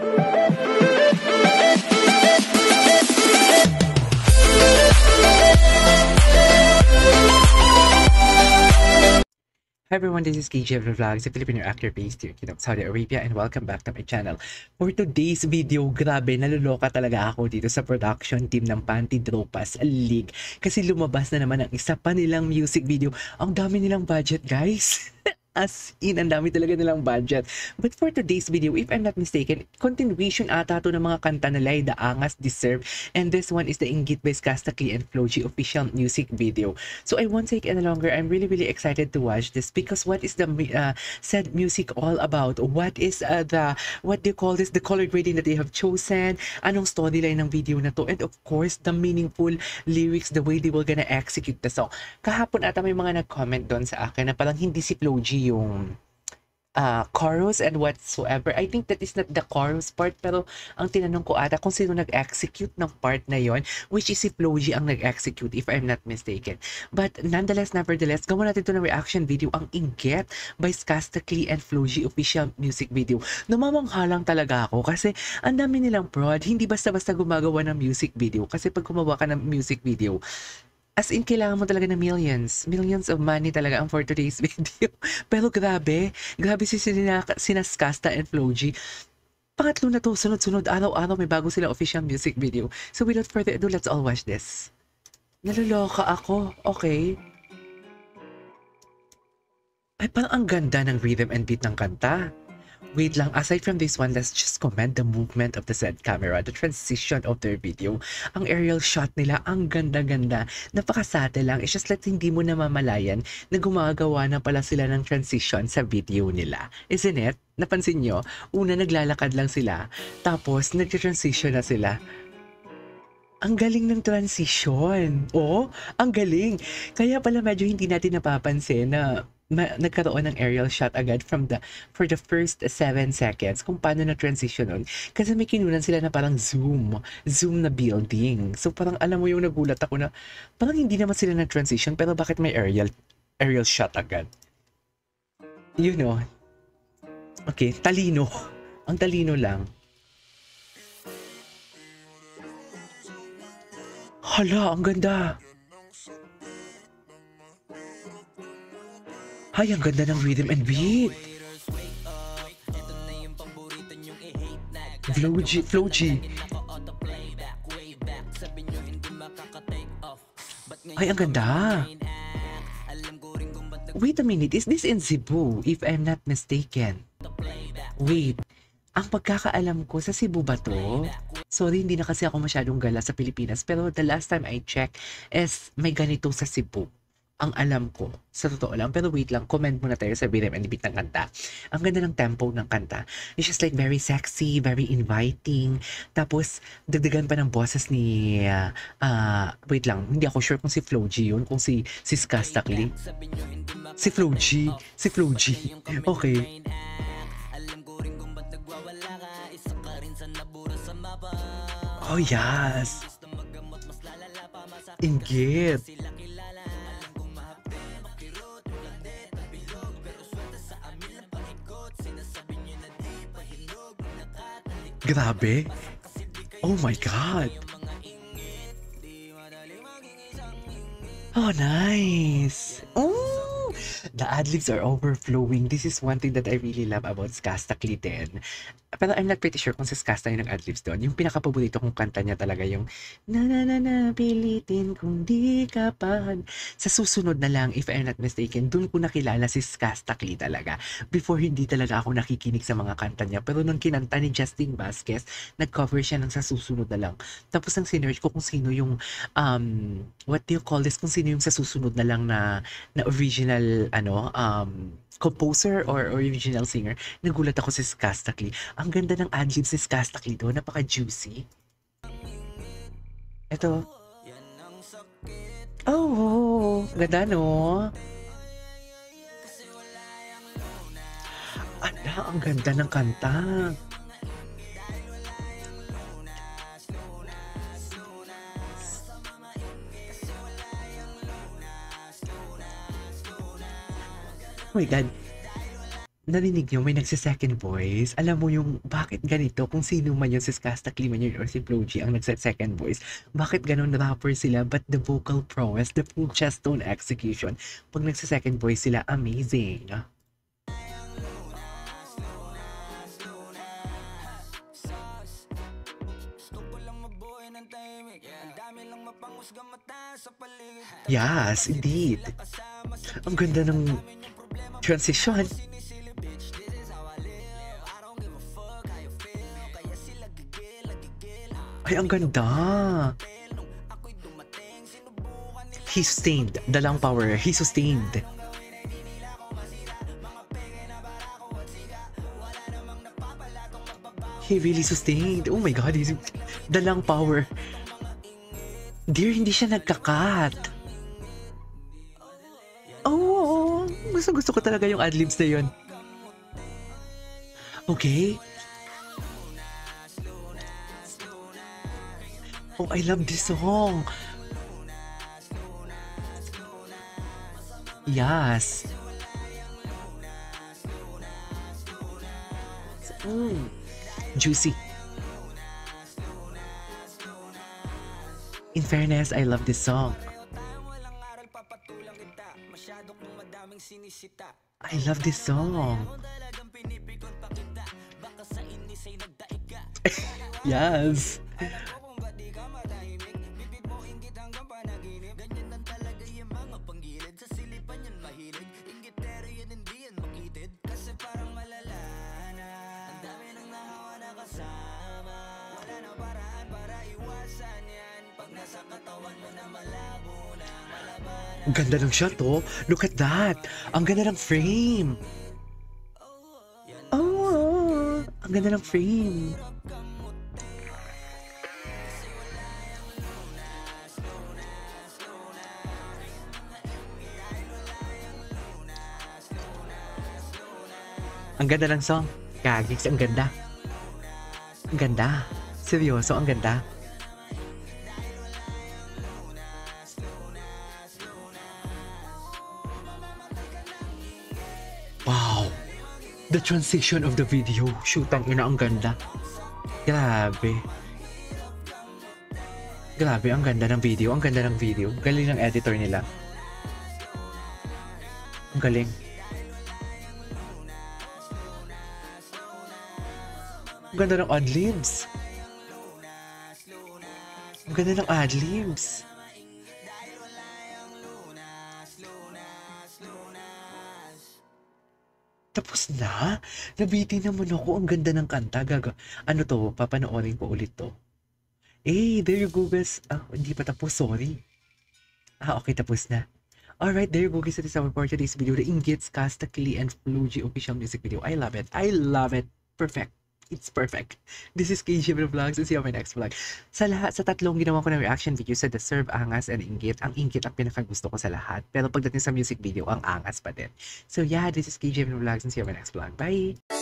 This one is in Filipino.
Hi everyone, this is KJ Vlogs, a Filipino actor based here in Saudi Arabia and welcome back to my channel. For today's video, grabe, naluloka talaga ako dito sa production team ng Panty Dropas League kasi lumabas na naman ang isa pa nilang music video. Ang dami nilang budget guys. As in, ang dami talaga nilang budget. But for today's video, if I'm not mistaken, continuation ata to ng mga kanta nila The Angas Deserve. And this one is the Ingit by Skastakli and Floji official music video. So I won't take any longer. I'm really, really excited to watch this because what is the uh, said music all about? What is uh, the, what do you call this? The color grading that they have chosen? Anong storyline ng video na to? And of course, the meaningful lyrics, the way they were gonna execute the song. Kahapon ata may mga nag-comment doon sa akin na parang hindi si Floji yung uh, chorus and whatsoever. I think that is not the chorus part pero ang tinanong ko ata kung sino nag-execute ng part na yon which is si Floji ang nag-execute if I'm not mistaken. But nonetheless, nevertheless, gawin natin ito ng reaction video ang Inget by Skastakli and Floji official music video. Namamangha lang talaga ako kasi ang dami nilang prod. Hindi basta-basta gumagawa ng music video kasi pag gumawa ka ng music video, As in, kailangan mo talaga ng millions. Millions of money talaga ang for today's video. Pero grabe. Grabe si Sinaskasta and Floji. Pangatlo na to, sunod-sunod, araw-araw may bago sila official music video. So without further ado, let's all watch this. Naluloka ako. Okay. Ay, parang ang ganda ng rhythm and beat ng kanta. Wait lang, aside from this one, let's just comment the movement of the said camera, the transition of their video. Ang aerial shot nila, ang ganda-ganda. Napakasate lang. It's just like hindi mo namamalayan na gumagawa na pala sila ng transition sa video nila. Isn't it? Napansin nyo? Una, naglalakad lang sila. Tapos, nag-transition na sila. Ang galing ng transition. Oh, ang galing. Kaya pala medyo hindi natin napapansin na ma- nagkaroon ng aerial shot agad from the for the first 7 seconds kung paano na transition nun. Kasi may kinunan sila na parang zoom, zoom na building. So parang alam mo yung nagulat ako na parang hindi naman sila na transition pero bakit may aerial aerial shot agad? You know. Okay, talino. Ang talino lang. Hala, ang ganda. Ay, ang ganda ng rhythm and beat. Floji, Floji. Ay, ang ganda. Wait a minute, is this in Cebu, if I'm not mistaken? Wait, ang pagkakaalam ko sa Cebu ba to? Sorry, hindi na kasi ako masyadong gala sa Pilipinas, pero the last time I checked is may ganito sa Cebu ang alam ko, sa totoo lang, pero wait lang, comment muna tayo sa rhythm and beat ng kanta. Ang ganda ng tempo ng kanta. It's just like very sexy, very inviting. Tapos, dagdagan pa ng boses ni, uh, uh, wait lang, hindi ako sure kung si Floji yun, kung si, si Skastakli. Si Floji, si Floji. Okay. Oh yes! Ingit! Grabe. Oh my God. Oh, nice. Oh, the adlibs are overflowing. This is one thing that I really love about Skasta Cliten. Pero I'm not pretty sure kung si Skasta yung nag-adlibs doon. Yung pinakapaborito kong kanta niya talaga yung na na na na pilitin kung di ka pa. Sa susunod na lang, if I'm not mistaken, doon ko nakilala si Skasta Cli talaga. Before, hindi talaga ako nakikinig sa mga kanta niya. Pero nung kinanta ni Justin Vasquez, nag-cover siya ng sa susunod na lang. Tapos ang sinerge ko kung sino yung, um, what do you call this? Kung sino yung sa susunod na lang na, na original, ano, um, composer or original singer, nagulat ako si Skastakli. Ang ganda ng adlibs si Skastakli doon, napaka-juicy. Ito. Oh, ganda no? Ala, ang ganda ng kanta. Oh my God. Narinig niyo may nagse-second voice. Alam mo yung bakit ganito kung sino man yung si Skasta Kliman yun or si Flo G ang nagse-second voice. Bakit ganun rapper sila but the vocal prowess, the full chest tone execution. Pag nagse-second voice sila, amazing. Yes, indeed. Ang ganda ng transition. Ay, ang ganda. He sustained. Dalang power. He sustained. He really sustained. Oh my God. He's... Dalang power. Dear, hindi siya nagkakat. Oo. Oh, gusto, gusto ko talaga yung adlibs na yun. Okay. Oh, I love this song. Yes. Mm. Juicy. In fairness, I love this song. I love this song. yes. Ang ganda ng shot, oh. Look at that. Ang ganda ng frame. Oh, ang ganda ng frame. Ang ganda ng song. Kagix, ang ganda. Ang ganda. Seryoso, ang ganda. Wow! The transition of the video. Shoot, ina, ang ganda. Grabe. Grabe, ang ganda ng video. Ang ganda ng video. Galing ng editor nila. Ang galing. Ang ganda ng adlibs. Ang ganda ng adlibs. Tapos na? Nabiti naman ako. Ang ganda ng kanta. Gaga. Ano to? Papanoorin ko ulit to. Eh, there you go guys. Ah, hindi pa tapos. Sorry. Ah, okay. Tapos na. Alright, there you go guys. That is our for today's video. The Ingits, Kastakli, and Fluji official music video. I love it. I love it. Perfect. It's perfect. This is KJ Vlogs and see you on my next vlog. Sa lahat, sa tatlong ginawa ko ng reaction video sa Deserve, Angas, and Ingit, ang Ingit ang pinakagusto ko sa lahat. Pero pagdating sa music video, ang Angas pa din. So yeah, this is KJ Vlogs and see you on my next vlog. Bye!